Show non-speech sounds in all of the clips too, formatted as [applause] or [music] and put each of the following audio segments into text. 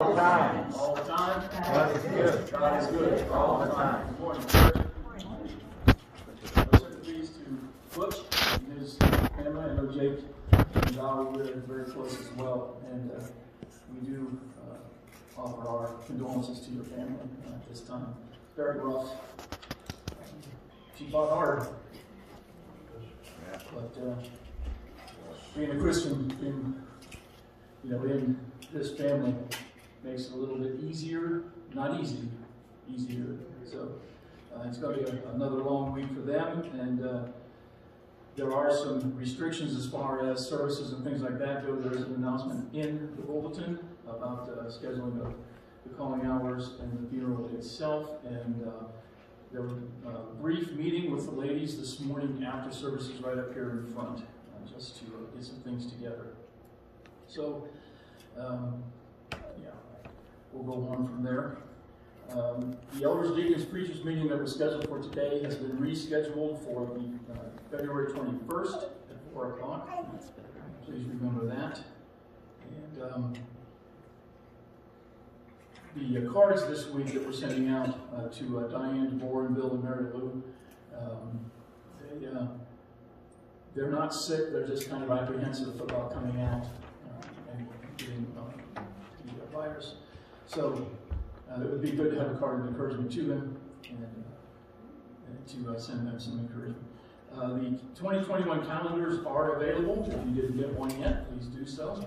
All the time. All the time? God is good. God is good all the time. Morning, church. Sympathies to Butch his family. I know Jake and Val were very close as well. And uh, we do uh, offer our condolences to your family uh, at this time. Very rough. She fought hard. But uh, being a Christian, being, you know, in this family, makes it a little bit easier, not easy, easier. So uh, it's going to be a, another long week for them, and uh, there are some restrictions as far as services and things like that go. There's an announcement in the bulletin about uh, scheduling the, the calling hours and the funeral itself, and uh, there was a brief meeting with the ladies this morning after services right up here in front, uh, just to get some things together. So, um, yeah, we'll go on from there. Um, the elders, deacons, preachers meeting that was scheduled for today has been rescheduled for the uh, February 21st at 4 o'clock. Please remember that. And um, the uh, cards this week that we're sending out uh, to uh, Diane, DeBoer, and Bill and Mary Lou, um, they, uh, they're not sick, they're just kind of apprehensive about coming out uh, and getting the virus. So uh, it would be good to have a card of encouragement to them and, uh, and to uh, send them some encouragement. Uh, the 2021 calendars are available. If you didn't get one yet, please do so.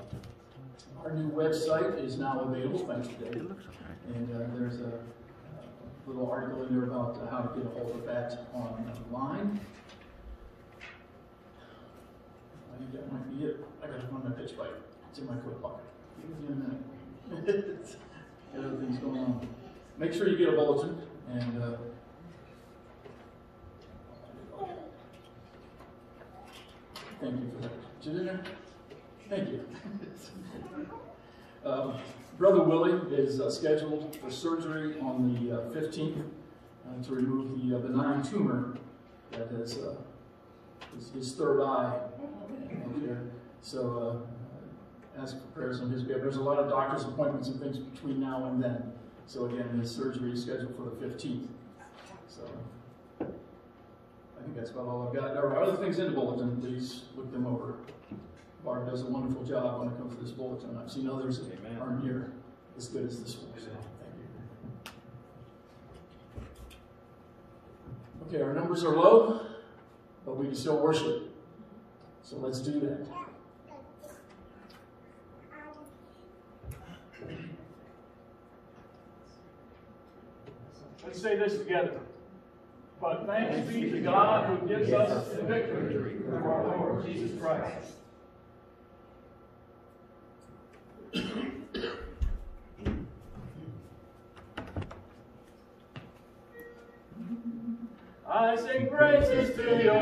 Our new website is now available, thanks to Dave. And uh, there's a, little article in there about uh, how to get a hold of that online. I think that might be it. I gotta find my pitch pipe. It's in my coat pocket. Give me a minute. [laughs] Got other things going on. Make sure you get a bulletin and uh, thank you for that. in there? Thank you. [laughs] um, Brother Willie is uh, scheduled for surgery on the uh, 15th uh, to remove the uh, benign tumor that is uh, his, his third eye. Okay. So ask for prayers on his behalf. There's a lot of doctor's appointments and things between now and then. So again, his surgery is scheduled for the 15th. So I think that's about all I've got. There are other things in the bulletin. Please look them over. Barb does a wonderful job when it comes to this bulletin. I've seen others that Amen. aren't here as good as this one. So thank you. Okay, our numbers are low, but we can still worship. So let's do that. Let's say this together. But thanks be to God who gives us the victory through our Lord Jesus Christ. I sing praises to your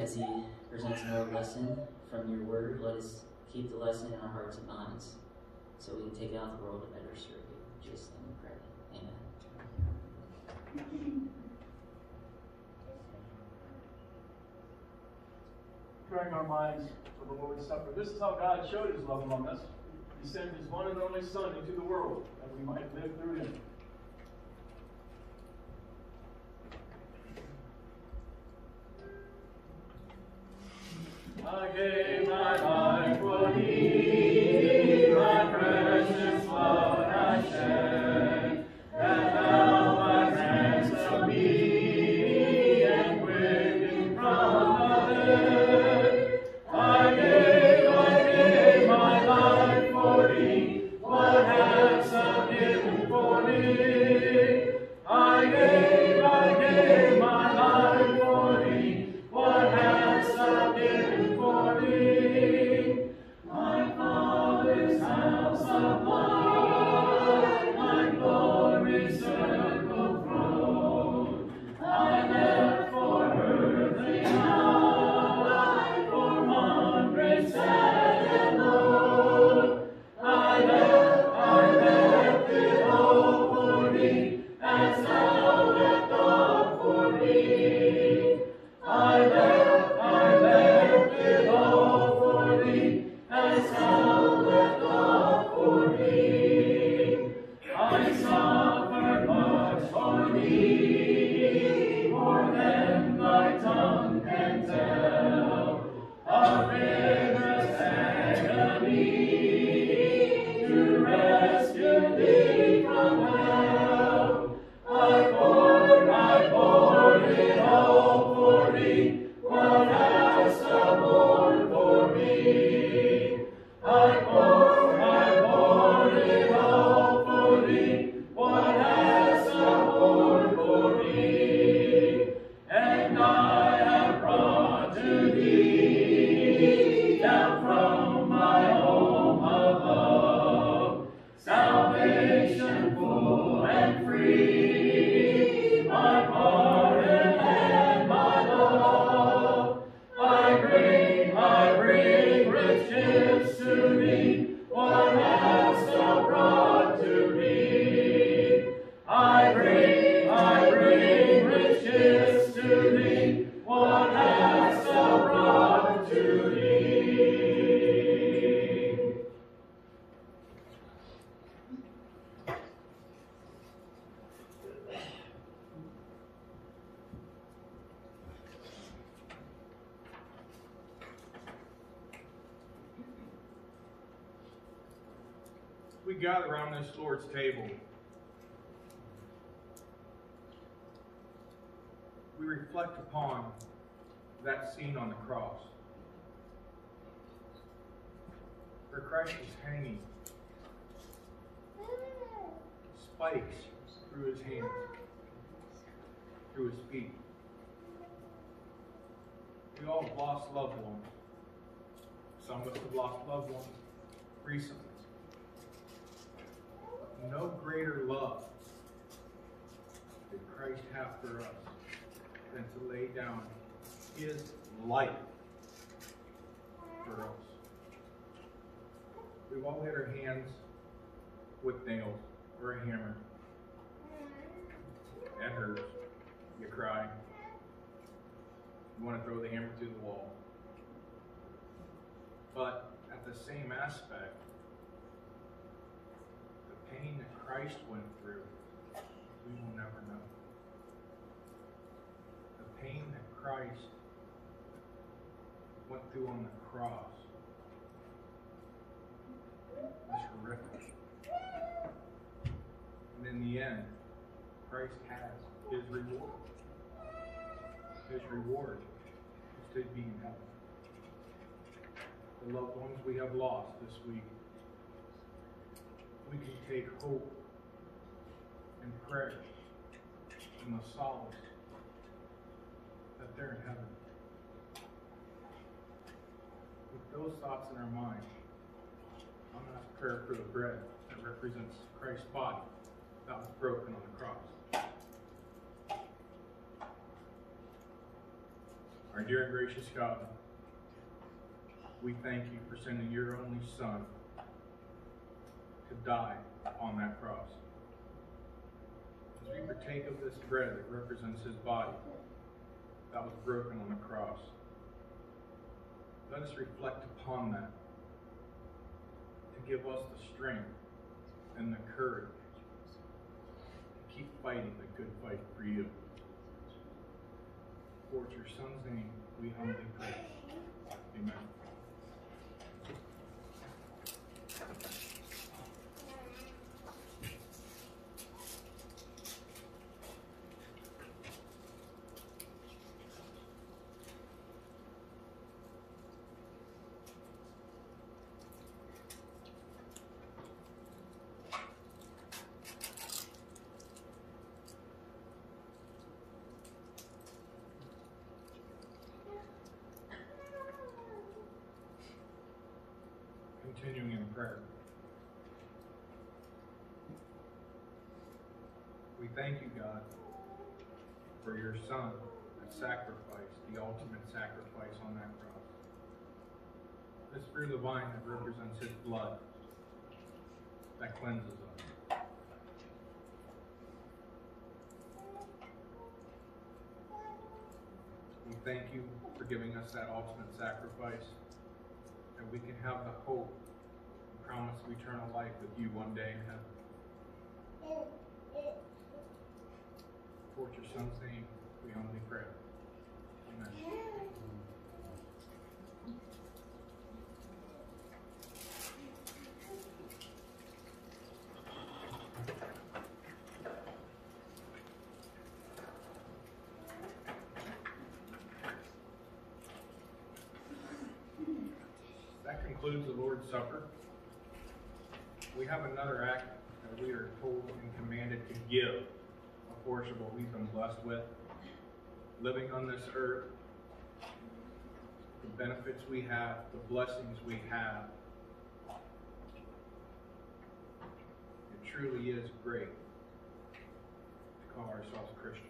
as he presents another lesson from your word. Let us keep the lesson in our hearts and minds so we can take out the world to better serve you. Just In pray. Amen. Preparing our minds for the Lord's Supper. This is how God showed his love among us. He sent his one and only Son into the world that we might live through him. I gave my life for thee, Lord's table, we reflect upon that scene on the cross. Where Christ was hanging, spikes through his hands, through his feet. We all have lost loved ones. Some of us have lost loved ones recently no greater love did Christ have for us than to lay down his life for us. We've all hit our hands with nails or a hammer. That hurts. You cry. You want to throw the hammer through the wall. But at the same aspect, pain that Christ went through, we will never know. The pain that Christ went through on the cross was horrific. And in the end, Christ has his reward. His reward is to be in heaven. The loved ones we have lost this week, we can take hope and prayer and the solace that they're in heaven. With those thoughts in our mind, I'm going to ask prayer for the bread that represents Christ's body that was broken on the cross. Our dear and gracious God, we thank you for sending your only Son to die on that cross. As we partake of this bread that represents his body that was broken on the cross, let us reflect upon that to give us the strength and the courage to keep fighting the good fight for you. For it's your son's name we humbly pray. Amen. Continuing in prayer. We thank you, God, for your Son that sacrificed, the ultimate sacrifice on that cross. This fruit of the vine that represents his blood that cleanses us. We thank you for giving us that ultimate sacrifice that we can have the hope and promise of eternal life with you one day in heaven. For your son's name, we humbly pray. Amen. That concludes the Lord's Supper. We have another act that we are told and commanded to give a portion of what we've been blessed with. Living on this earth, the benefits we have, the blessings we have. It truly is great to call ourselves a Christian.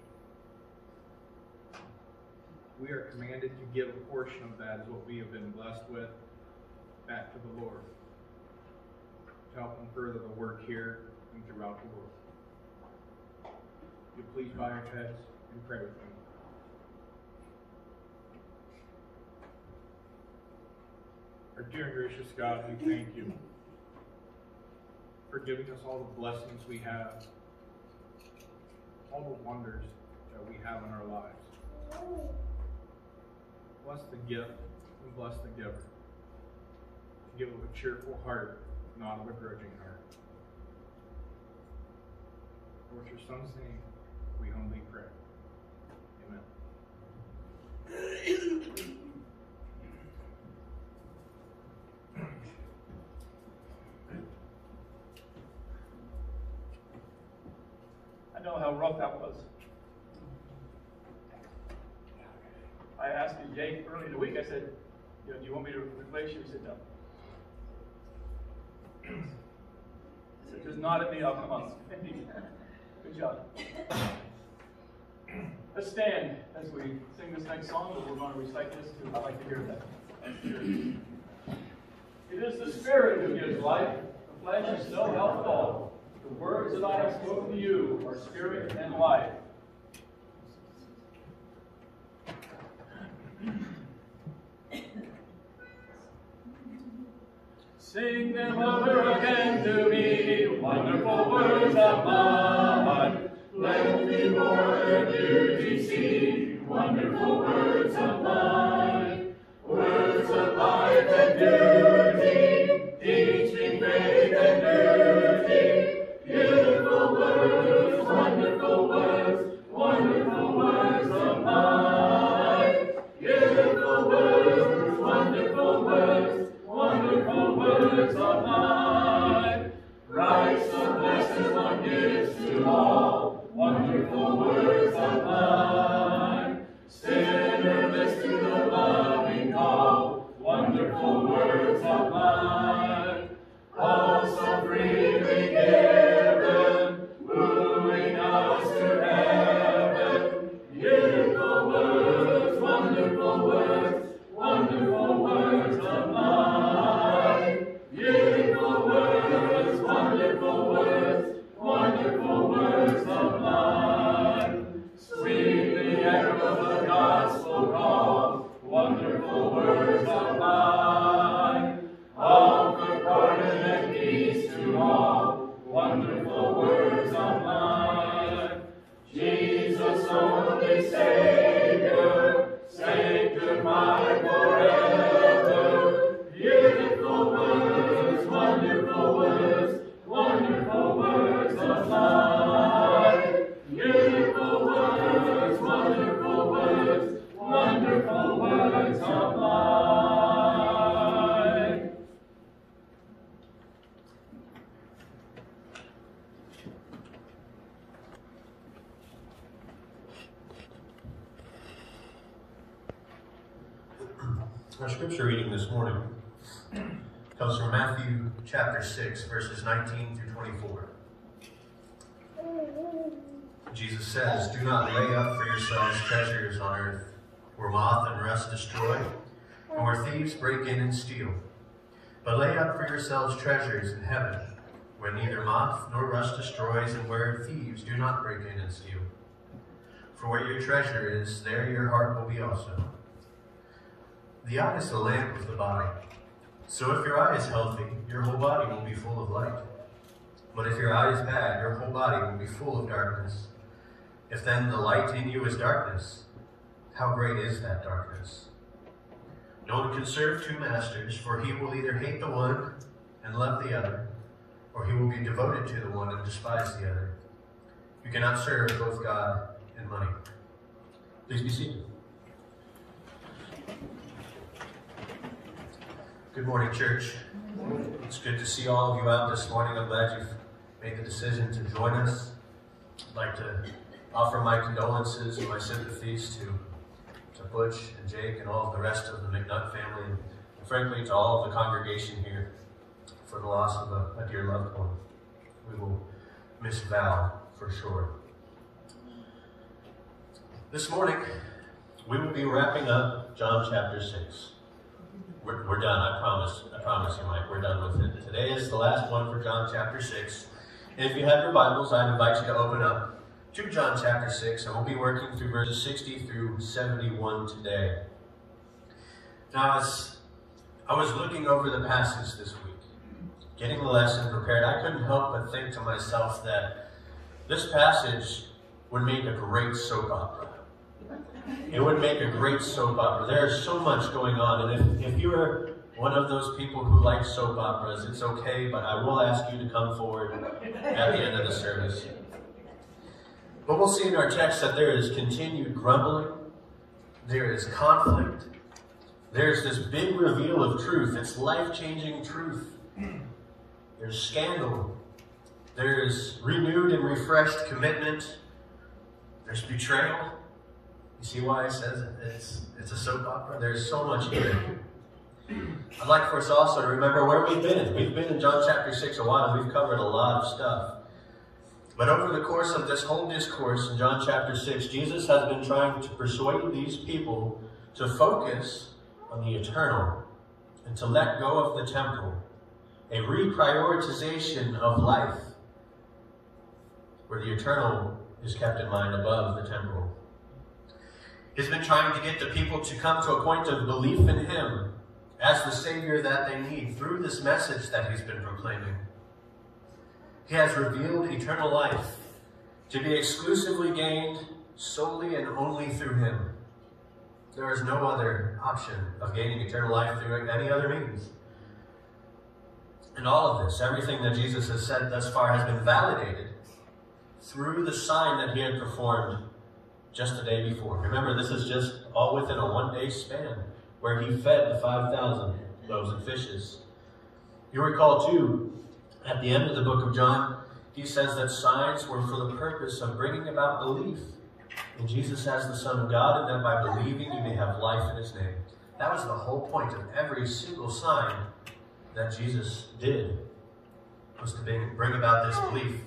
We are commanded to give a portion of that as what we have been blessed with back to the Lord to help him further the work here and throughout the world. You please bow your heads and pray with me. Our dear and gracious God, we thank you for giving us all the blessings we have, all the wonders that we have in our lives. Bless the gift and bless the giver give of a cheerful heart, not of a grudging heart. For your son's name, we humbly pray. Amen. I know how rough that was. I asked Jake earlier in the week, I said, you know, do you want me to replace you? He said, no. Said, just nod at me, I'll come up. Good job. Let's stand as we sing this next song, but we're going to recite this too. I'd like to hear that. It is the Spirit who gives life, the flesh is no help at all. The words that I have spoken to you are spirit and life. Sing them over again to me, wonderful words of mine. Let me more their beauty see, wonderful words of mine. Words of life and beauty, only verses 19 through 24. Jesus says, Do not lay up for yourselves treasures on earth, where moth and rust destroy, and where thieves break in and steal. But lay up for yourselves treasures in heaven, where neither moth nor rust destroys, and where thieves do not break in and steal. For where your treasure is, there your heart will be also. The eye is the lamp of the body. So if your eye is healthy, your whole body will be full of light. But if your eye is bad, your whole body will be full of darkness. If then the light in you is darkness, how great is that darkness? No one can serve two masters, for he will either hate the one and love the other, or he will be devoted to the one and despise the other. You cannot serve both God and money. Please be seated. Good morning, church. It's good to see all of you out this morning. I'm glad you've made the decision to join us. I'd like to offer my condolences and my sympathies to, to Butch and Jake and all of the rest of the McNutt family, and frankly to all of the congregation here for the loss of a, a dear loved one. We will miss Val for sure. This morning, we will be wrapping up John chapter 6. We're, we're done, I promise. I promise you, Mike, we're done with it. Today is the last one for John chapter 6. And if you have your Bibles, I invite you to open up to John chapter 6, and we'll be working through verses 60 through 71 today. Now, as I was looking over the passage this week, getting the lesson prepared, I couldn't help but think to myself that this passage would make a great soap opera. It would make a great soap opera. There's so much going on, and if, if you're one of those people who like soap operas, it's okay, but I will ask you to come forward at the end of the service. But we'll see in our text that there is continued grumbling, there is conflict, there's this big reveal of truth. It's life changing truth. There's scandal, there's renewed and refreshed commitment, there's betrayal. You see why it says it's, it's a soap opera? There's so much it. I'd like for us also to remember where we've been. We've been in John chapter 6 a while, and we've covered a lot of stuff. But over the course of this whole discourse in John chapter 6, Jesus has been trying to persuade these people to focus on the eternal and to let go of the temporal, a reprioritization of life where the eternal is kept in mind above the temporal. He's been trying to get the people to come to a point of belief in Him as the Savior that they need through this message that he's been proclaiming. He has revealed eternal life to be exclusively gained solely and only through him. There is no other option of gaining eternal life through any other means. And all of this, everything that Jesus has said thus far, has been validated through the sign that he had performed just the day before. Remember, this is just all within a one day span where he fed the 5,000 loaves and fishes. You recall, too, at the end of the book of John, he says that signs were for the purpose of bringing about belief in Jesus as the Son of God, and that by believing you may have life in his name. That was the whole point of every single sign that Jesus did, was to bring, bring about this belief.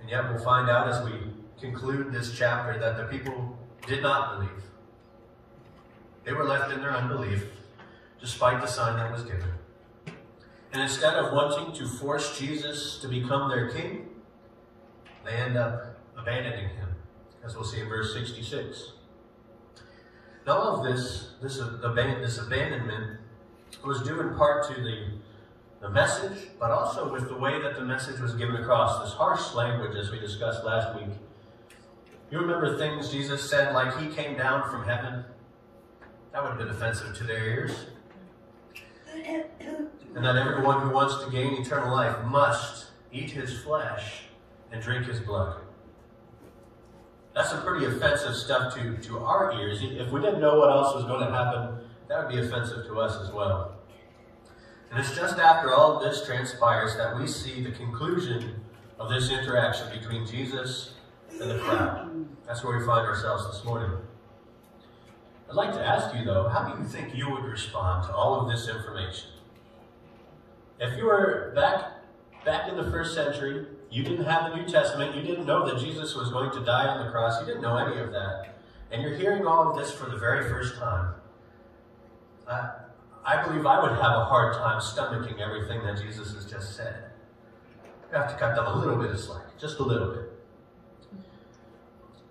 And yet we'll find out as we conclude this chapter that the people did not believe. They were left in their unbelief, despite the sign that was given. And instead of wanting to force Jesus to become their king, they end up abandoning him, as we'll see in verse 66. Now, all of this, this, this abandonment, was due in part to the, the message, but also with the way that the message was given across. This harsh language, as we discussed last week. You remember things Jesus said, like he came down from heaven? That would have been offensive to their ears. And that everyone who wants to gain eternal life must eat his flesh and drink his blood. That's some pretty offensive stuff to, to our ears. If we didn't know what else was going to happen, that would be offensive to us as well. And it's just after all this transpires that we see the conclusion of this interaction between Jesus the crowd. That's where we find ourselves this morning. I'd like to ask you, though, how do you think you would respond to all of this information? If you were back, back in the first century, you didn't have the New Testament, you didn't know that Jesus was going to die on the cross, you didn't know any of that, and you're hearing all of this for the very first time, uh, I believe I would have a hard time stomaching everything that Jesus has just said. You have to cut them a little bit of slack, just a little bit.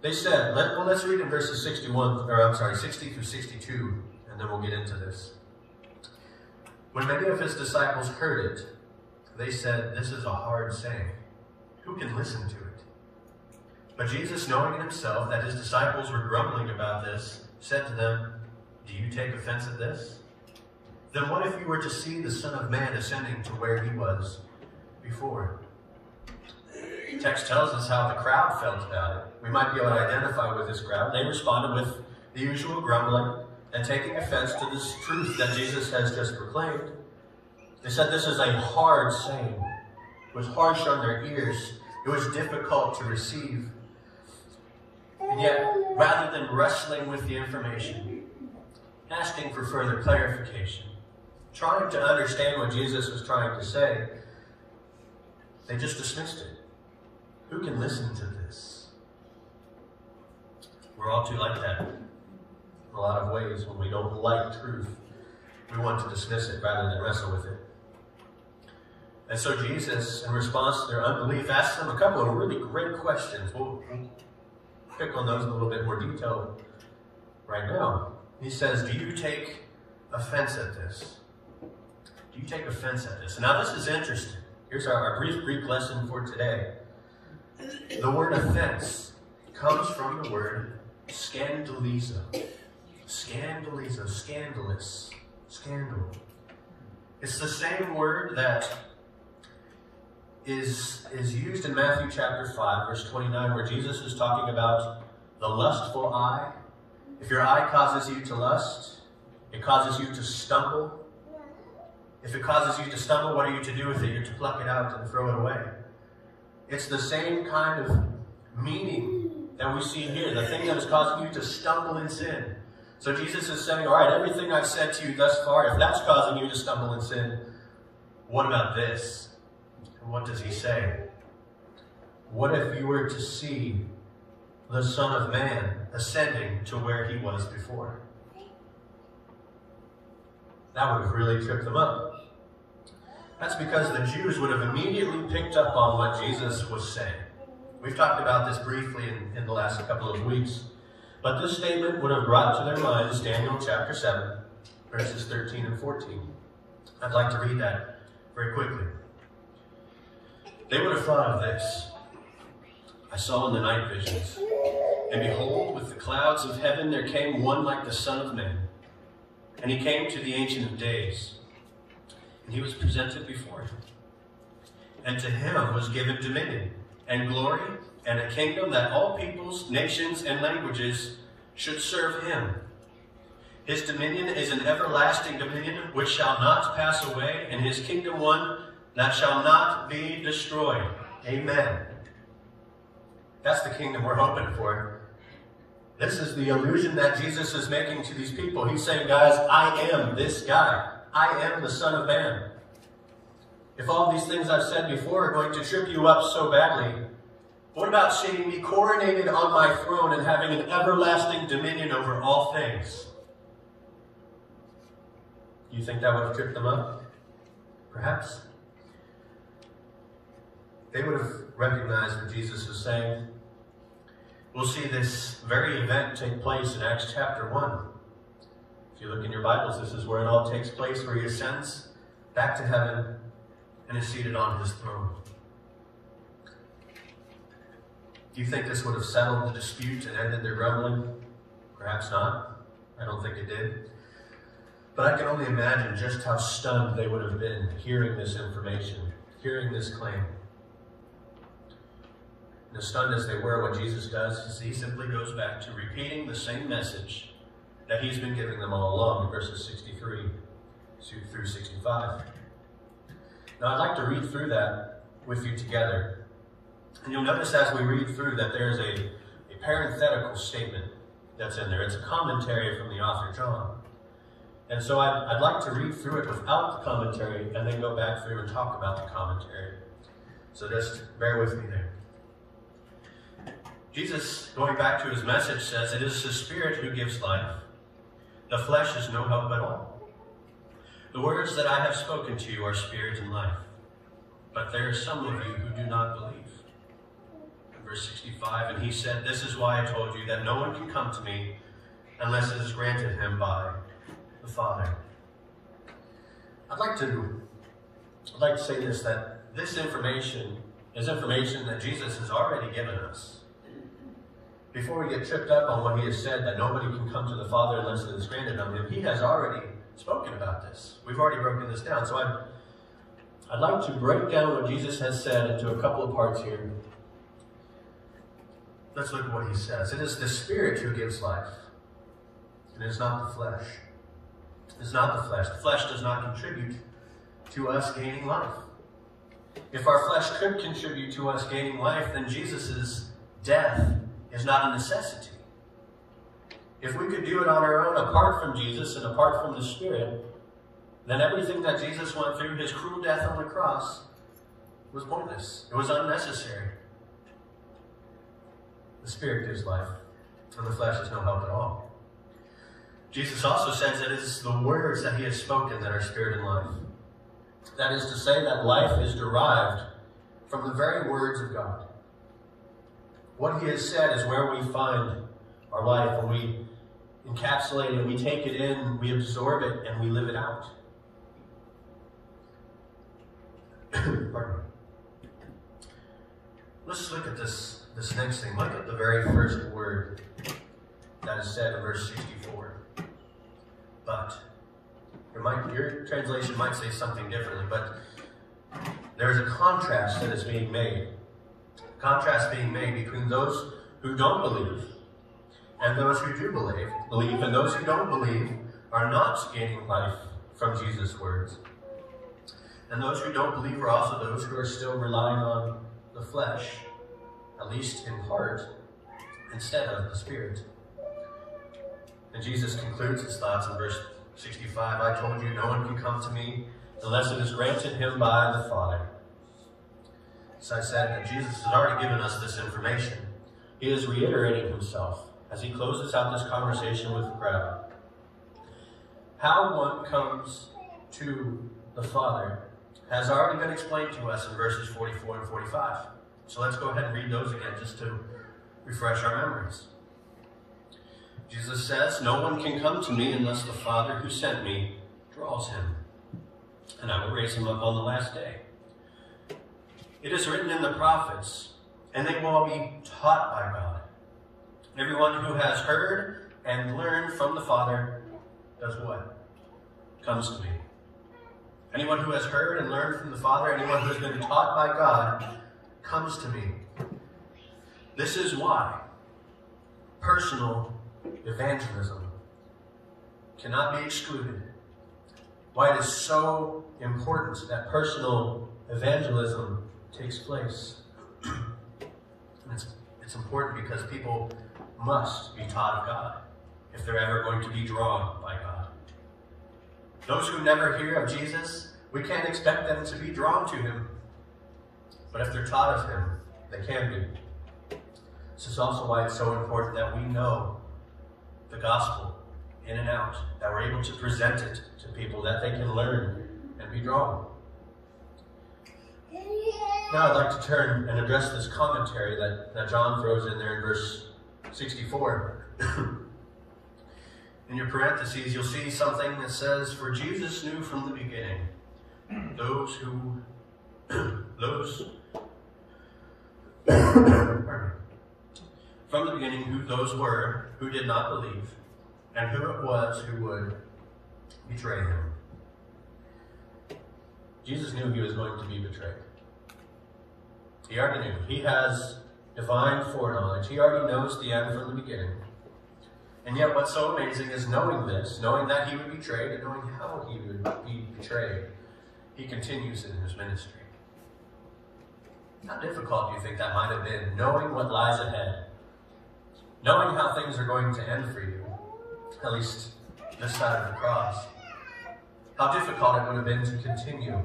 They said, let, well, let's read in verses 61, or I'm sorry, 60 through 62, and then we'll get into this. When many of his disciples heard it, they said, This is a hard saying. Who can listen to it? But Jesus, knowing in himself that his disciples were grumbling about this, said to them, Do you take offense at this? Then what if you were to see the Son of Man ascending to where he was before? text tells us how the crowd felt about it. We might be able to identify with this crowd. They responded with the usual grumbling and taking offense to this truth that Jesus has just proclaimed. They said this is a hard saying. It was harsh on their ears. It was difficult to receive. And yet, rather than wrestling with the information, asking for further clarification, trying to understand what Jesus was trying to say, they just dismissed it. Who can listen to this? We're all too like that in a lot of ways. When we don't like truth, we want to dismiss it rather than wrestle with it. And so Jesus, in response to their unbelief, asks them a couple of really great questions. We'll pick on those in a little bit more detail right now. He says, Do you take offense at this? Do you take offense at this? Now, this is interesting. Here's our, our brief Greek lesson for today. The word offense comes from the word scandalizo. Scandalizo, scandalous, scandal. It's the same word that is, is used in Matthew chapter 5, verse 29, where Jesus is talking about the lustful eye. If your eye causes you to lust, it causes you to stumble. If it causes you to stumble, what are you to do with it? You're to pluck it out and throw it away. It's the same kind of meaning that we see here, the thing that is causing you to stumble in sin. So Jesus is saying, all right, everything I've said to you thus far, if that's causing you to stumble in sin, what about this? And what does he say? What if you were to see the Son of Man ascending to where he was before? That would have really tripped them up. That's because the Jews would have immediately picked up on what Jesus was saying. We've talked about this briefly in, in the last couple of weeks. But this statement would have brought to their minds Daniel chapter 7, verses 13 and 14. I'd like to read that very quickly. They would have thought of this. I saw in the night visions, and behold, with the clouds of heaven there came one like the Son of Man. And he came to the Ancient of Days, and he was presented before him. And to him was given dominion, and glory, and a kingdom that all peoples, nations, and languages should serve him. His dominion is an everlasting dominion which shall not pass away, and his kingdom one that shall not be destroyed. Amen. That's the kingdom we're hoping for. This is the illusion that Jesus is making to these people. He's saying, guys, I am this guy. I am the Son of Man. If all these things I've said before are going to trip you up so badly, what about seeing me coronated on my throne and having an everlasting dominion over all things? You think that would have tripped them up? Perhaps. They would have recognized what Jesus was saying. We'll see this very event take place in Acts chapter 1. If you look in your Bibles, this is where it all takes place, where he ascends back to heaven and is seated on his throne. Do you think this would have settled the dispute and ended their grumbling? Perhaps not. I don't think it did. But I can only imagine just how stunned they would have been hearing this information, hearing this claim. And as stunned as they were, what Jesus does is he simply goes back to repeating the same message that he's been giving them all along in verses 63 through 65. Now, I'd like to read through that with you together. And you'll notice as we read through that there's a, a parenthetical statement that's in there. It's a commentary from the author, John. And so I'd, I'd like to read through it without the commentary and then go back through and talk about the commentary. So just bear with me there. Jesus, going back to his message, says, It is the Spirit who gives life. The flesh is no help at all. The words that I have spoken to you are spirit and life. But there are some of you who do not believe. Verse 65, and he said, This is why I told you that no one can come to me unless it is granted him by the Father. I'd like to I'd like to say this that this information is information that Jesus has already given us. Before we get tripped up on what he has said that nobody can come to the Father unless it is granted unto him, he has already spoken about this. We've already broken this down. So I'd, I'd like to break down what Jesus has said into a couple of parts here. Let's look at what he says. It is the Spirit who gives life, and it is not the flesh. It is not the flesh. The flesh does not contribute to us gaining life. If our flesh could contribute to us gaining life, then Jesus' death is not a necessity. If we could do it on our own apart from Jesus and apart from the Spirit, then everything that Jesus went through, his cruel death on the cross, was pointless. It was unnecessary. The Spirit gives life, and the flesh is no help at all. Jesus also says that it is the words that he has spoken that are spirit and life. That is to say that life is derived from the very words of God. What he has said is where we find our life, when we encapsulate it, we take it in, we absorb it, and we live it out. [coughs] Pardon me. Let's look at this, this next thing. Look at the very first word that is said in verse 64. But. Your, your translation might say something differently, but there's a contrast that is being made. Contrast being made between those who don't believe and those who do believe, believe, and those who don't believe are not gaining life from Jesus' words. And those who don't believe are also those who are still relying on the flesh, at least in part, instead of the Spirit. And Jesus concludes his thoughts in verse 65 I told you, no one can come to me unless it is granted him by the Father. As I said, that Jesus has already given us this information. He is reiterating himself as he closes out this conversation with the crowd. How one comes to the Father has already been explained to us in verses 44 and 45. So let's go ahead and read those again just to refresh our memories. Jesus says, No one can come to me unless the Father who sent me draws him, and I will raise him up on the last day. It is written in the prophets, and they will all be taught by God. Everyone who has heard and learned from the Father does what? Comes to me. Anyone who has heard and learned from the Father, anyone who has been taught by God, comes to me. This is why personal evangelism cannot be excluded. Why it is so important that personal evangelism takes place. [clears throat] it's, it's important because people must be taught of God if they're ever going to be drawn by God. Those who never hear of Jesus, we can't expect them to be drawn to him. But if they're taught of him, they can be. This is also why it's so important that we know the gospel in and out, that we're able to present it to people, that they can learn and be drawn. Now I'd like to turn and address this commentary that, that John throws in there in verse 64. [coughs] in your parentheses, you'll see something that says, For Jesus knew from the beginning those who, [coughs] those, [coughs] from the beginning who those were who did not believe, and who it was who would betray him. Jesus knew he was going to be betrayed. He already knew. He has divine foreknowledge. He already knows the end from the beginning. And yet, what's so amazing is knowing this, knowing that he would be betrayed, and knowing how he would be betrayed, he continues in his ministry. How difficult do you think that might have been, knowing what lies ahead? Knowing how things are going to end for you, at least this side of the cross. How difficult it would have been to continue.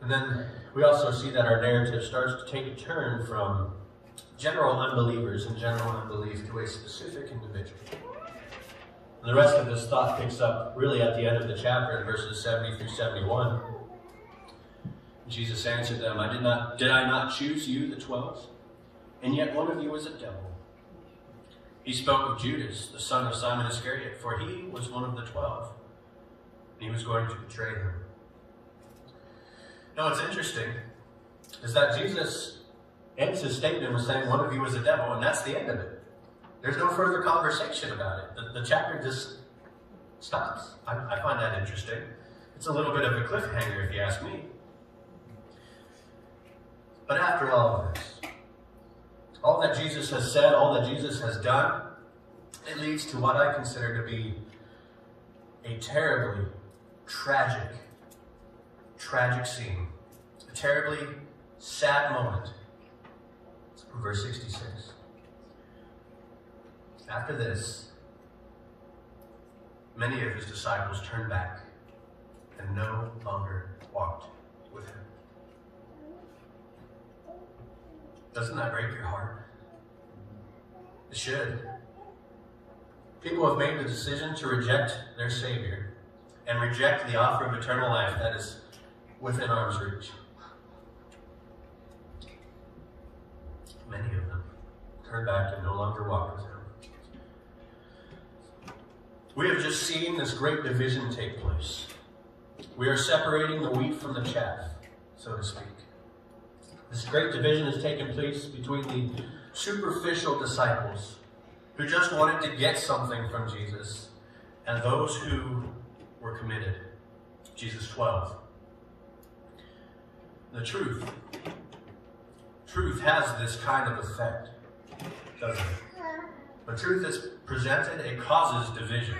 And then we also see that our narrative starts to take a turn from general unbelievers and general unbelief to a specific individual. And the rest of this thought picks up really at the end of the chapter in verses 70 through 71. Jesus answered them, I did not did I not choose you, the twelve? And yet one of you is a devil. He spoke of Judas, the son of Simon Iscariot, for he was one of the twelve. And he was going to betray him. Now what's interesting is that Jesus ends his statement with saying one of you is a devil, and that's the end of it. There's no further conversation about it. The, the chapter just stops. I, I find that interesting. It's a little bit of a cliffhanger, if you ask me. But after all of this, all that Jesus has said, all that Jesus has done, it leads to what I consider to be a terribly tragic, tragic scene. Terribly sad moment. Verse 66. After this, many of his disciples turned back and no longer walked with him. Doesn't that break your heart? It should. People have made the decision to reject their Savior and reject the offer of eternal life that is within arm's reach. Many of them turned back and no longer walked with Him. We have just seen this great division take place. We are separating the wheat from the chaff, so to speak. This great division has taken place between the superficial disciples who just wanted to get something from Jesus and those who were committed. Jesus 12. The truth. Truth has this kind of effect, doesn't it? When truth is presented, it causes division.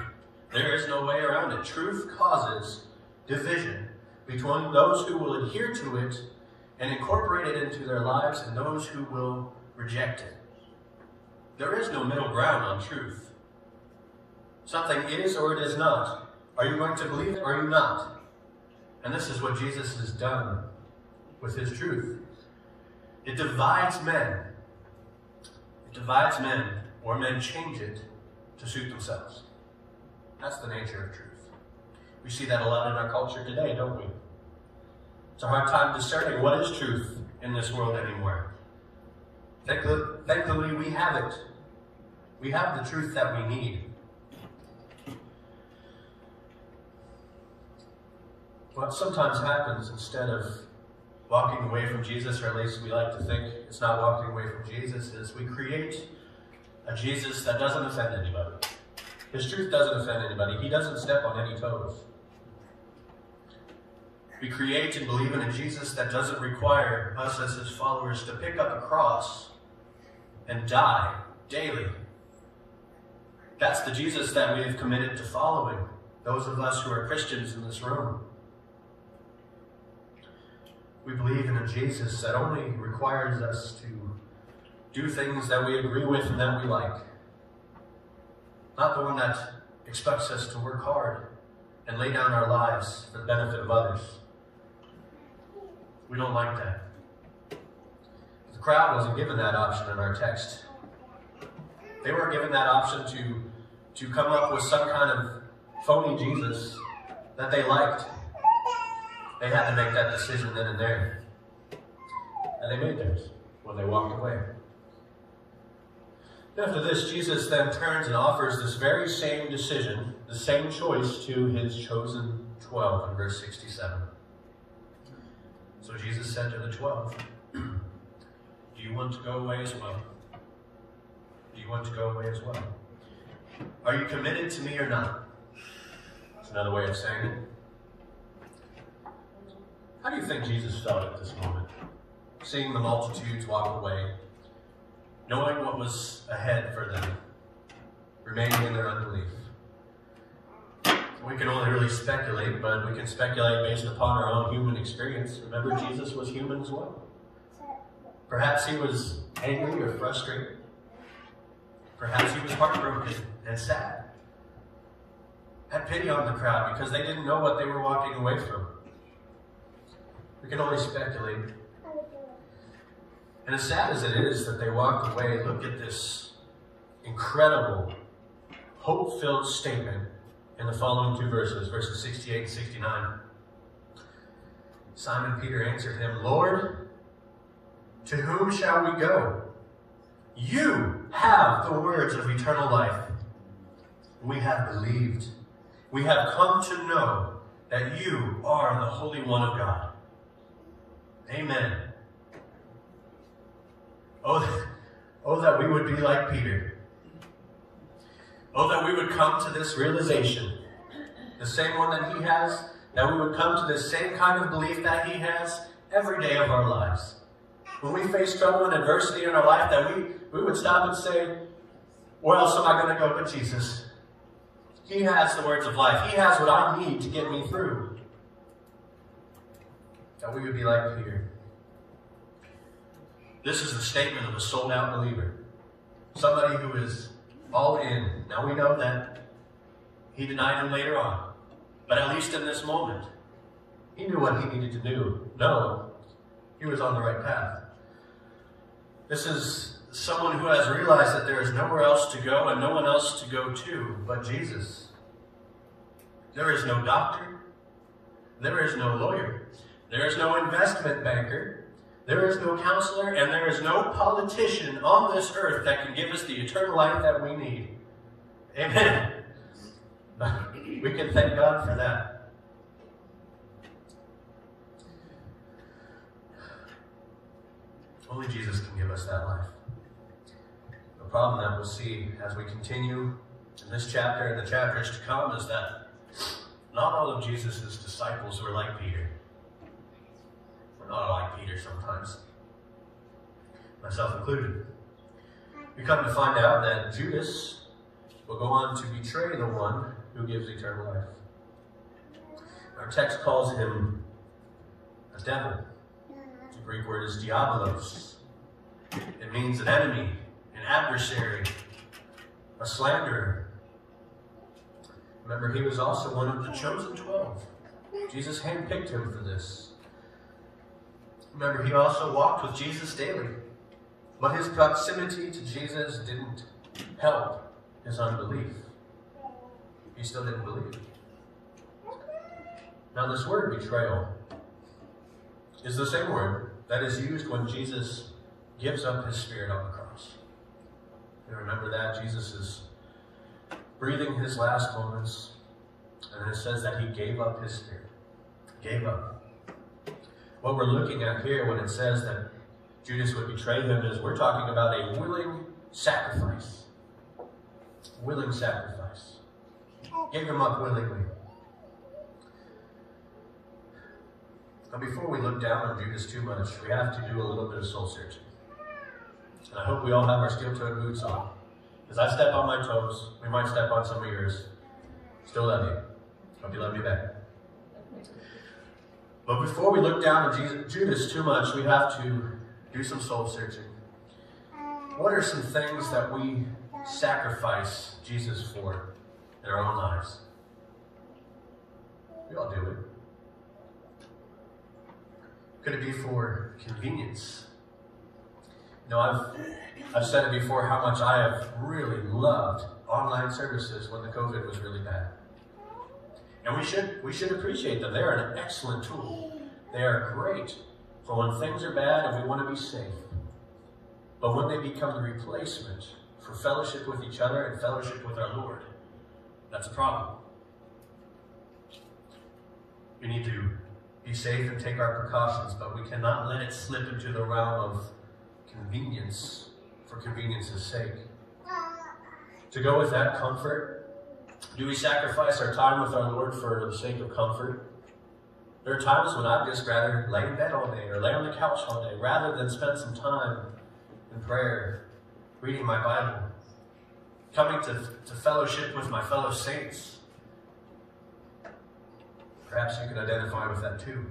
There is no way around it. Truth causes division between those who will adhere to it and incorporate it into their lives and those who will reject it. There is no middle ground on truth. Something is or it is not. Are you going to believe it or are you not? And this is what Jesus has done with his truth. It divides men. It divides men, or men change it to suit themselves. That's the nature of truth. We see that a lot in our culture today, don't we? It's a hard time discerning what is truth in this world anymore. Thankfully, thankfully we have it. We have the truth that we need. What sometimes happens instead of walking away from Jesus, or at least we like to think it's not walking away from Jesus, is we create a Jesus that doesn't offend anybody. His truth doesn't offend anybody. He doesn't step on any toes. We create and believe in a Jesus that doesn't require us as his followers to pick up a cross and die daily. That's the Jesus that we have committed to following, those of us who are Christians in this room. We believe in a Jesus that only requires us to do things that we agree with and that we like. Not the one that expects us to work hard and lay down our lives for the benefit of others. We don't like that. The crowd wasn't given that option in our text. They weren't given that option to, to come up with some kind of phony Jesus that they liked. They had to make that decision then and there. And they made theirs when they walked away. After this, Jesus then turns and offers this very same decision, the same choice to his chosen twelve in verse 67. So Jesus said to the twelve, [clears throat] Do you want to go away as well? Do you want to go away as well? Are you committed to me or not? That's another way of saying it. How do you think Jesus felt at this moment? Seeing the multitudes walk away, knowing what was ahead for them, remaining in their unbelief. We can only really speculate, but we can speculate based upon our own human experience. Remember, Jesus was human as well. Perhaps he was angry or frustrated. Perhaps he was heartbroken and sad. Had pity on the crowd because they didn't know what they were walking away from. We can only speculate. And as sad as it is that they walked away, look at this incredible, hope filled statement in the following two verses, verses 68 and 69. Simon Peter answered him, Lord, to whom shall we go? You have the words of eternal life. We have believed. We have come to know that you are the Holy One of God. Amen. Oh, oh, that we would be like Peter. Oh, that we would come to this realization, the same one that he has, that we would come to the same kind of belief that he has every day of our lives. When we face trouble and adversity in our life, that we, we would stop and say, Where else am I going to go but Jesus? He has the words of life. He has what I need to get me through. That we would be like Peter. This is the statement of a sold out believer. Somebody who is all in. Now we know that he denied him later on. But at least in this moment, he knew what he needed to do. No, he was on the right path. This is someone who has realized that there is nowhere else to go and no one else to go to but Jesus. There is no doctor. There is no lawyer. There is no investment banker. There is no counselor, and there is no politician on this earth that can give us the eternal life that we need. Amen. [laughs] We can thank God for that. Only Jesus can give us that life. The problem that we'll see as we continue in this chapter and the chapters to come is that not all of Jesus' disciples were like Peter. Not like Peter sometimes, myself included. We come to find out that Judas will go on to betray the one who gives eternal life. Our text calls him a devil. The Greek word is diabolos. It means an enemy, an adversary, a slanderer. Remember, he was also one of the chosen twelve. Jesus handpicked him for this. Remember, he also walked with Jesus daily. But his proximity to Jesus didn't help his unbelief. He still didn't believe. Now, this word betrayal is the same word that is used when Jesus gives up his spirit on the cross. And remember that Jesus is breathing his last moments, and it says that he gave up his spirit. Gave up. What we're looking at here when it says that Judas would betray him is we're talking about a willing sacrifice. Willing sacrifice. Gave him up willingly. Now, before we look down on Judas too much, we have to do a little bit of soul searching. And I hope we all have our steel toed boots on. As I step on my toes, we might step on some of yours. Still love you. Hope you love me back. But before we look down on Jesus, Judas too much, we have to do some soul searching. What are some things that we sacrifice Jesus for in our own lives? We all do it. Could it be for convenience? You know, I've I've said it before how much I have really loved online services when the COVID was really bad. And we should we should appreciate them. They are an excellent tool. They are great for when things are bad and we want to be safe. But when they become the replacement for fellowship with each other and fellowship with our Lord, that's a problem. We need to be safe and take our precautions, but we cannot let it slip into the realm of convenience for convenience's sake. To go with that comfort, do we sacrifice our time with our Lord for the sake of comfort? There are times when I'd just rather lay in bed all day or lay on the couch all day rather than spend some time in prayer, reading my Bible, coming to, to fellowship with my fellow saints. Perhaps you can identify with that too.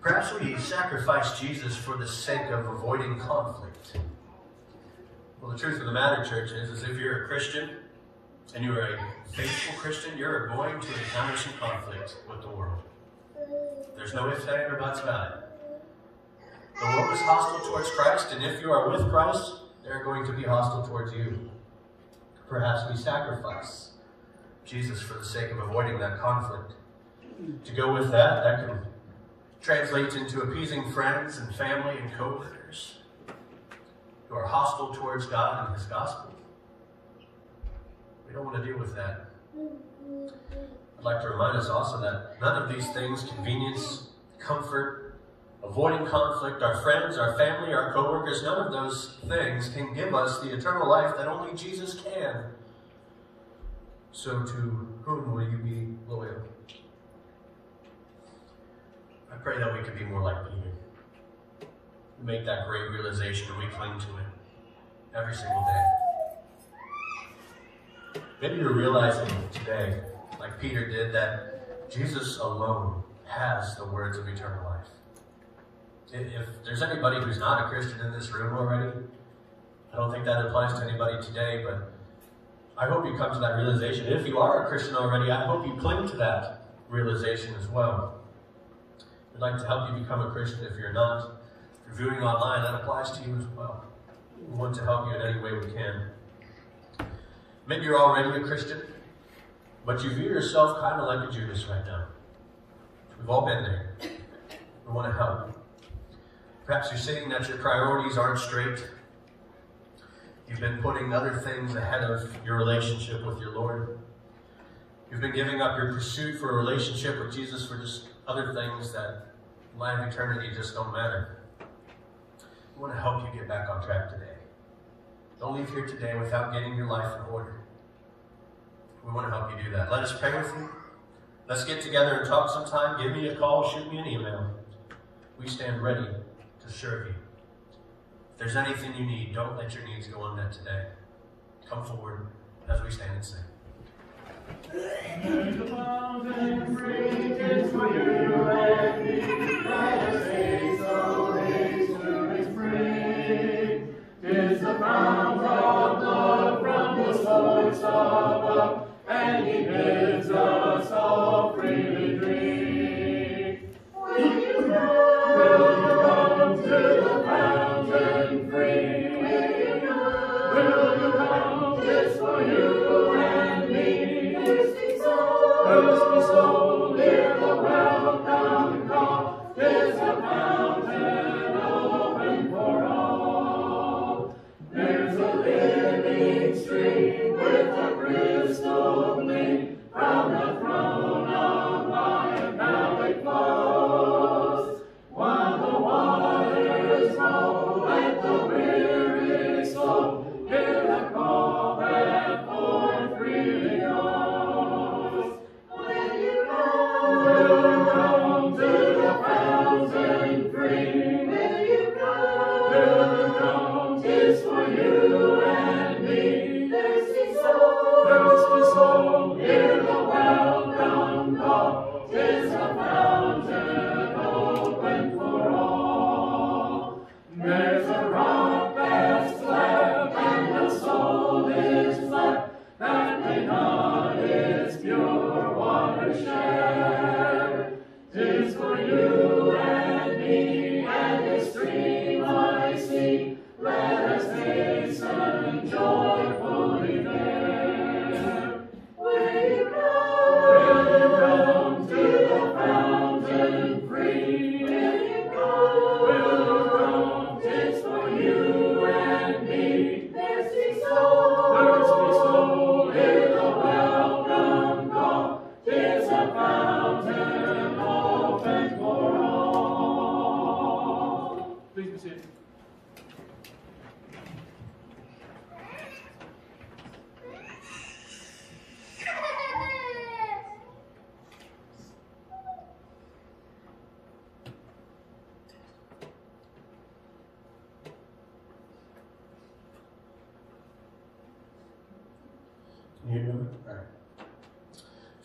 Perhaps we sacrifice Jesus for the sake of avoiding conflict. Well, the truth of the matter, church, is, is if you're a Christian and you are a faithful Christian, you're going to encounter some conflict with the world. There's no ifs, ands, or buts about it. The world is hostile towards Christ, and if you are with Christ, they're going to be hostile towards you. Perhaps we sacrifice Jesus for the sake of avoiding that conflict. To go with that, that can translate into appeasing friends and family and co-workers who are hostile towards God and His gospel. We don't want to deal with that. I'd like to remind us also that none of these things, convenience, comfort, avoiding conflict, our friends, our family, our co-workers, none of those things can give us the eternal life that only Jesus can. So to whom will you be loyal? I pray that we can be more like Peter. Make that great realization and we cling to it every single day. Maybe you're realizing today, like Peter did, that Jesus alone has the words of eternal life. If there's anybody who's not a Christian in this room already, I don't think that applies to anybody today, but I hope you come to that realization. If you are a Christian already, I hope you cling to that realization as well. We'd like to help you become a Christian if you're not. If you're viewing online, that applies to you as well. We want to help you in any way we can. Maybe you're already a Christian, but you view yourself kind of like a Judas right now. We've all been there. We want to help. Perhaps you're seeing that your priorities aren't straight. You've been putting other things ahead of your relationship with your Lord. You've been giving up your pursuit for a relationship with Jesus for just other things that of eternity just don't matter. We want to help you get back on track today. Don't leave here today without getting your life in order. We want to help you do that. Let us pray with you. Let's get together and talk sometime. Give me a call, shoot me an email. We stand ready to serve you. If there's anything you need, don't let your needs go unmet today. Come forward as we stand and sing.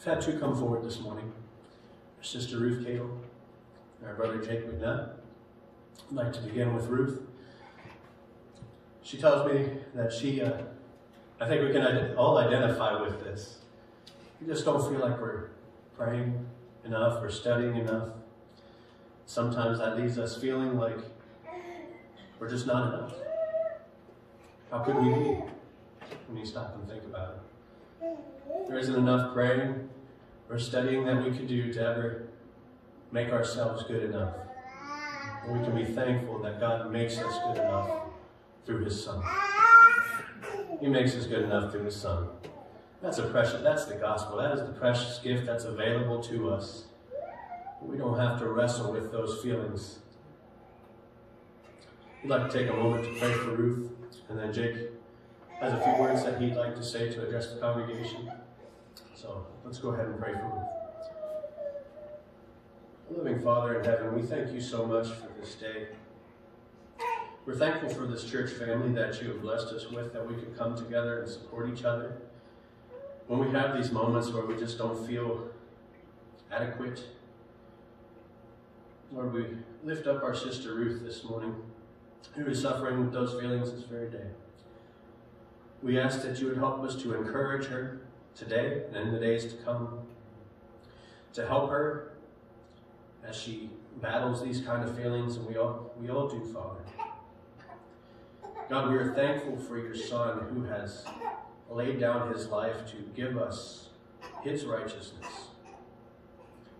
I've had two come forward this morning. Our sister Ruth Cato and our brother Jake McNutt. I'd like to begin with Ruth. She tells me that she, uh, I think we can all identify with this. We just don't feel like we're praying enough or studying enough. Sometimes that leaves us feeling like we're just not enough. How could we be when you stop and think about it? There isn't enough praying or studying that we could do to ever make ourselves good enough. And we can be thankful that God makes us good enough through His Son. He makes us good enough through His Son. That's a precious. That's the gospel. That is the precious gift that's available to us. We don't have to wrestle with those feelings. We'd like to take a moment to pray for Ruth, and then Jake has a few words that he'd like to say to address the congregation. So let's go ahead and pray for Ruth. Living Father in heaven, we thank you so much for this day. We're thankful for this church family that you have blessed us with, that we can come together and support each other. When we have these moments where we just don't feel adequate, Lord, we lift up our sister Ruth this morning, who is suffering with those feelings this very day. We ask that you would help us to encourage her today and in the days to come, to help her as she battles these kind of feelings, and we all, we all do, Father. God, we are thankful for your Son who has laid down his life to give us his righteousness.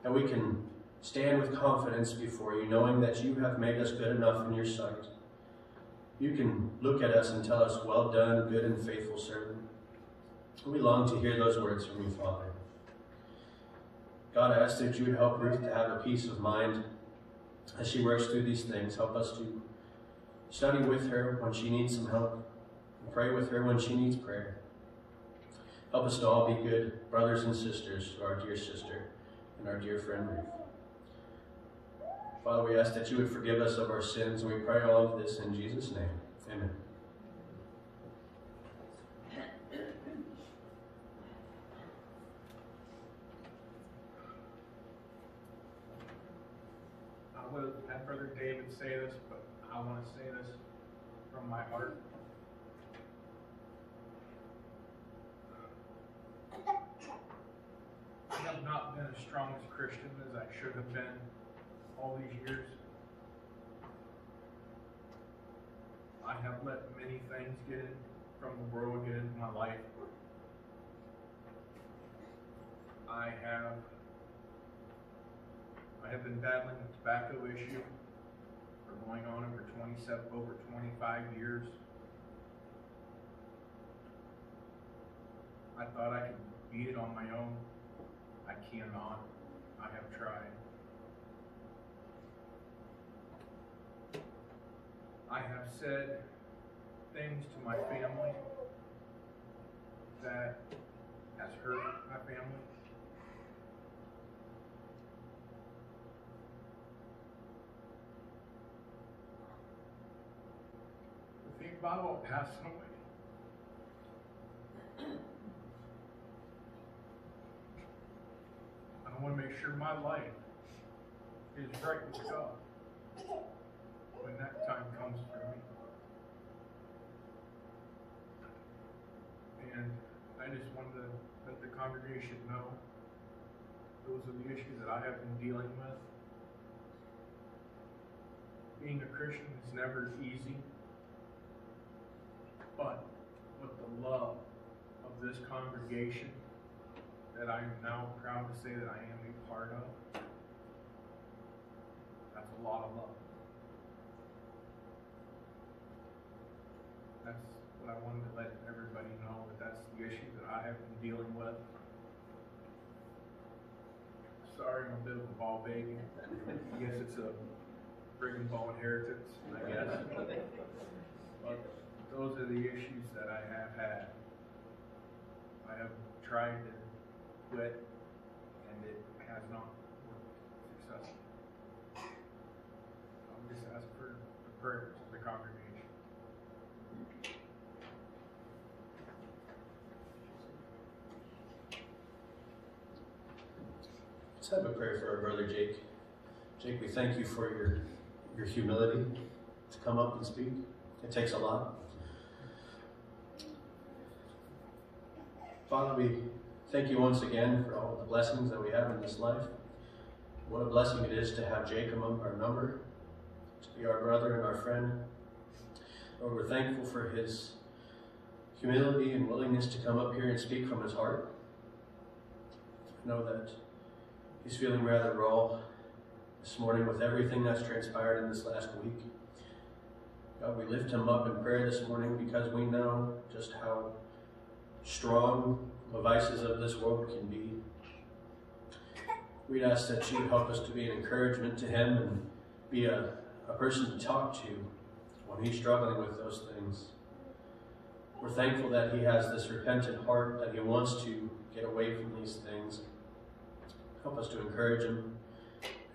That we can stand with confidence before you, knowing that you have made us good enough in your sight. You can look at us and tell us, Well done, good and faithful servant. We long to hear those words from you, Father. God, I ask that you would help Ruth to have a peace of mind as she works through these things. Help us to study with her when she needs some help, and pray with her when she needs prayer. Help us to all be good brothers and sisters to our dear sister and our dear friend Ruth. Father, we ask that you would forgive us of our sins, we pray all of this in Jesus' name. Amen. I would have Brother David say this, but I want to say this from my heart. I have not been as strong as Christian as I should have been all these years. I have let many things get in from the world get into my life. I have I have been battling a tobacco issue for going on over 27, over 25 years. I thought I could beat it on my own. I cannot. I have tried. I have said things to my family that has hurt my family. The thing about passing away. I want to make sure my life is right with God when that time comes for me. And I just wanted to let the congregation know those are the issues that I have been dealing with. Being a Christian is never easy, but with the love of this congregation that I am now proud to say that I am a part of, that's a lot of love. That's what I wanted to let everybody know, that that's the issue that I have been dealing with. Sorry, I'm a bit of a ball baby. I guess it's a Brigham Ball inheritance, I guess. But those are the issues that I have had. I have tried to quit, and it has not worked successfully. I'll just ask for prayers of the congregation. Have a prayer for our brother Jake. Jake, we thank you for your your humility to come up and speak. It takes a lot. Father, we thank you once again for all the blessings that we have in this life. What a blessing it is to have Jake among our number, to be our brother and our friend. Lord, we're thankful for his humility and willingness to come up here and speak from his heart. I know that he's feeling rather raw this morning with everything that's transpired in this last week. God, we lift him up in prayer this morning because we know just how strong the vices of this world can be. We'd ask that you help us to be an encouragement to him and be a, a person to talk to when he's struggling with those things. We're thankful that he has this repentant heart, that he wants to get away from these things. Help us to encourage him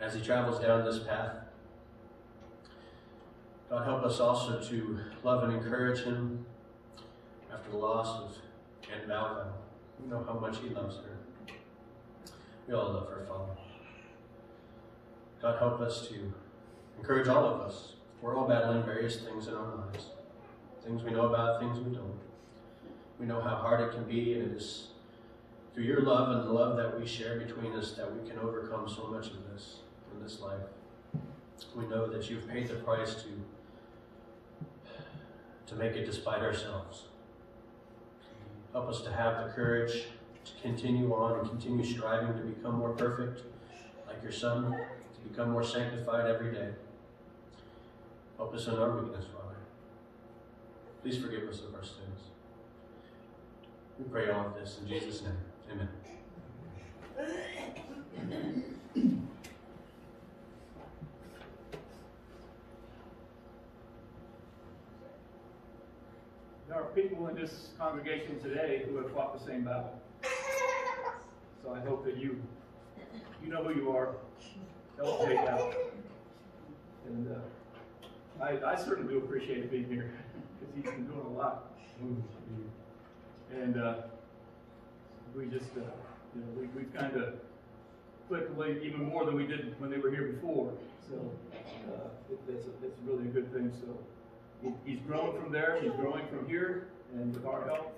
as he travels down this path. God, help us also to love and encourage him after the loss of Aunt Val. We know how much he loves her. We all love her, Father. God, help us to encourage all of us. We're all battling various things in our lives. Things we know about, things we don't. We know how hard it can be, and it is through your love and the love that we share between us that we can overcome so much of this in this life. We know that you've paid the price to, to make it despite ourselves. Help us to have the courage to continue on and continue striving to become more perfect like your Son, to become more sanctified every day. Help us in our weakness, Father. Please forgive us of our sins. We pray all of this in Jesus' name. Amen. There are people in this congregation today who have fought the same battle. So I hope that you, you know who you are. Don't take out. And uh, I, I certainly do appreciate it being here because he's been doing a lot. And uh, we just, uh, you know, we, we've kind of clicked away even more than we did when they were here before. So uh, it, that's, a, that's really a good thing. So he, he's grown from there, he's growing from here, and with our help,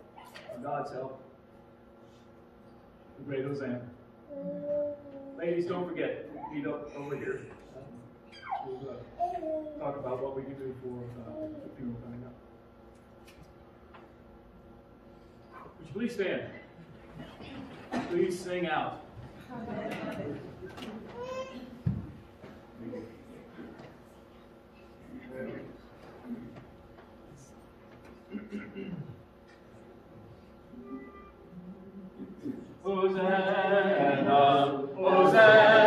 God's help, great Hosanna. Ladies, don't forget, meet up over here. We'll uh, talk about what we can do for uh, the funeral coming up. Would you please stand? Please sing out. Hosanna, Hosanna,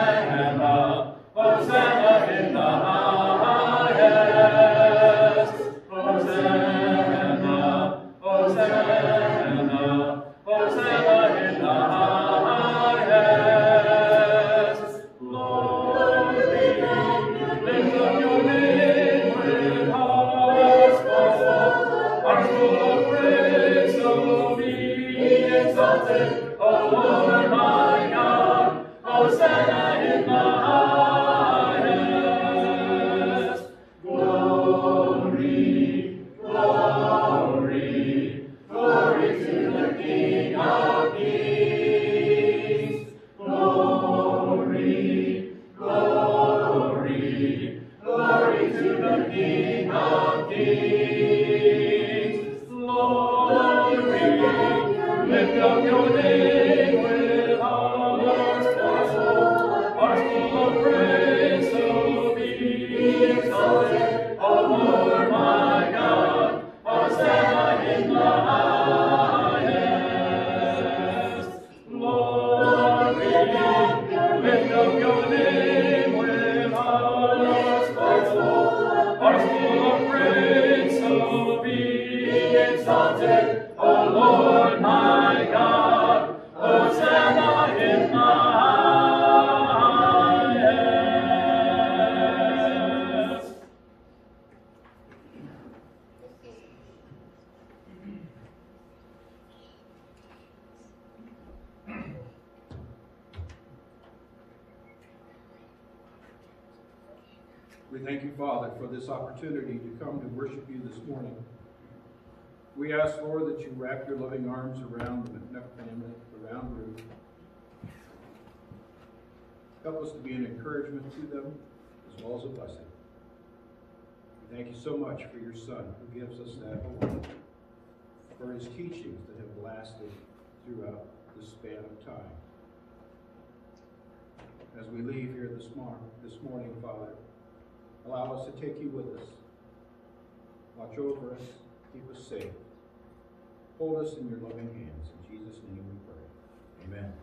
Son who gives us that hope, for his teachings that have lasted throughout the span of time. As we leave here this, this morning, Father, allow us to take you with us. Watch over us, keep us safe. Hold us in your loving hands. In Jesus' name we pray. Amen.